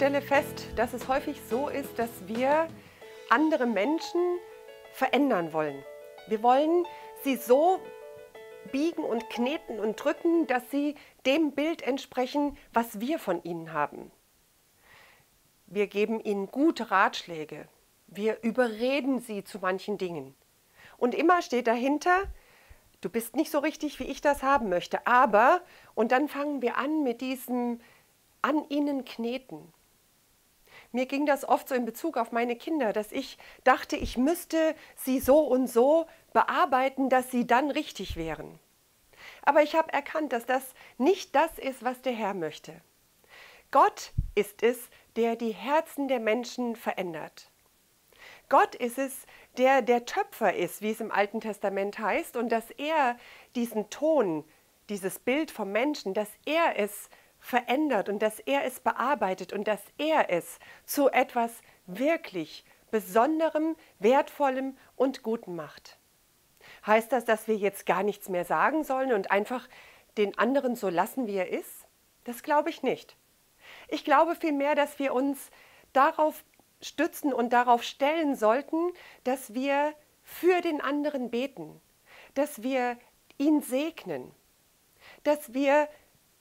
stelle fest, dass es häufig so ist, dass wir andere Menschen verändern wollen. Wir wollen sie so biegen und kneten und drücken, dass sie dem Bild entsprechen, was wir von ihnen haben. Wir geben ihnen gute Ratschläge. Wir überreden sie zu manchen Dingen. Und immer steht dahinter, du bist nicht so richtig, wie ich das haben möchte, aber, und dann fangen wir an mit diesem an ihnen kneten. Mir ging das oft so in Bezug auf meine Kinder, dass ich dachte, ich müsste sie so und so bearbeiten, dass sie dann richtig wären. Aber ich habe erkannt, dass das nicht das ist, was der Herr möchte. Gott ist es, der die Herzen der Menschen verändert. Gott ist es, der der Töpfer ist, wie es im Alten Testament heißt, und dass er diesen Ton, dieses Bild vom Menschen, dass er es verändert und dass er es bearbeitet und dass er es zu etwas wirklich Besonderem, Wertvollem und Gutem macht. Heißt das, dass wir jetzt gar nichts mehr sagen sollen und einfach den anderen so lassen, wie er ist? Das glaube ich nicht. Ich glaube vielmehr, dass wir uns darauf stützen und darauf stellen sollten, dass wir für den anderen beten, dass wir ihn segnen, dass wir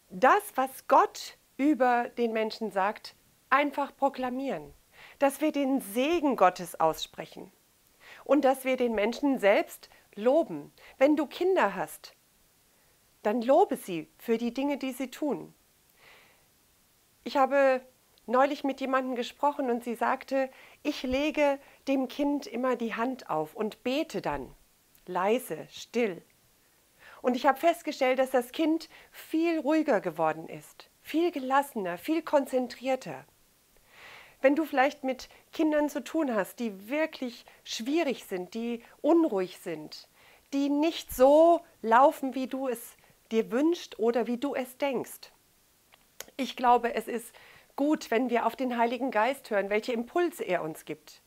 das, was Gott über den Menschen sagt, einfach proklamieren, dass wir den Segen Gottes aussprechen und dass wir den Menschen selbst loben. Wenn du Kinder hast, dann lobe sie für die Dinge, die sie tun. Ich habe neulich mit jemandem gesprochen und sie sagte, ich lege dem Kind immer die Hand auf und bete dann, leise, still. Und ich habe festgestellt, dass das Kind viel ruhiger geworden ist, viel gelassener, viel konzentrierter. Wenn du vielleicht mit Kindern zu tun hast, die wirklich schwierig sind, die unruhig sind, die nicht so laufen, wie du es dir wünschst oder wie du es denkst. Ich glaube, es ist gut, wenn wir auf den Heiligen Geist hören, welche Impulse er uns gibt.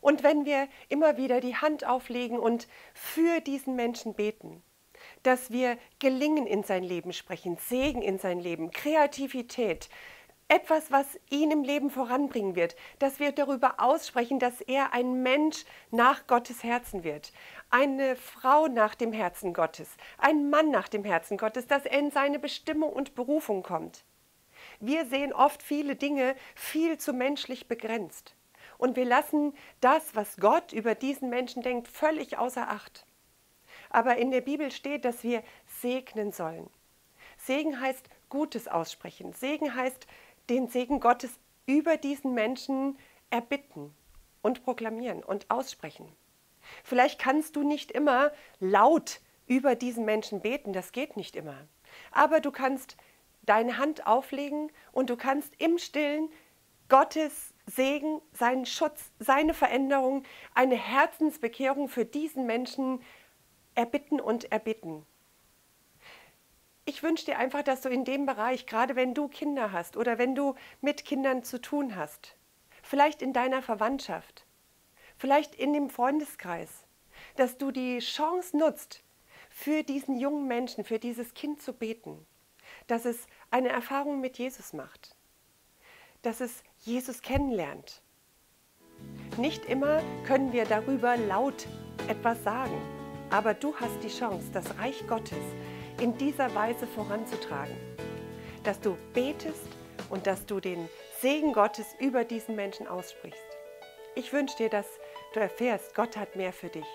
Und wenn wir immer wieder die Hand auflegen und für diesen Menschen beten, dass wir Gelingen in sein Leben sprechen, Segen in sein Leben, Kreativität, etwas, was ihn im Leben voranbringen wird, dass wir darüber aussprechen, dass er ein Mensch nach Gottes Herzen wird, eine Frau nach dem Herzen Gottes, ein Mann nach dem Herzen Gottes, dass er in seine Bestimmung und Berufung kommt. Wir sehen oft viele Dinge viel zu menschlich begrenzt. Und wir lassen das, was Gott über diesen Menschen denkt, völlig außer Acht. Aber in der Bibel steht, dass wir segnen sollen. Segen heißt Gutes aussprechen. Segen heißt den Segen Gottes über diesen Menschen erbitten und proklamieren und aussprechen. Vielleicht kannst du nicht immer laut über diesen Menschen beten, das geht nicht immer. Aber du kannst deine Hand auflegen und du kannst im Stillen Gottes Segen, seinen Schutz, seine Veränderung, eine Herzensbekehrung für diesen Menschen erbitten und erbitten. Ich wünsche dir einfach, dass du in dem Bereich, gerade wenn du Kinder hast oder wenn du mit Kindern zu tun hast, vielleicht in deiner Verwandtschaft, vielleicht in dem Freundeskreis, dass du die Chance nutzt, für diesen jungen Menschen, für dieses Kind zu beten dass es eine Erfahrung mit Jesus macht, dass es Jesus kennenlernt. Nicht immer können wir darüber laut etwas sagen, aber du hast die Chance, das Reich Gottes in dieser Weise voranzutragen, dass du betest und dass du den Segen Gottes über diesen Menschen aussprichst. Ich wünsche dir, dass du erfährst, Gott hat mehr für dich.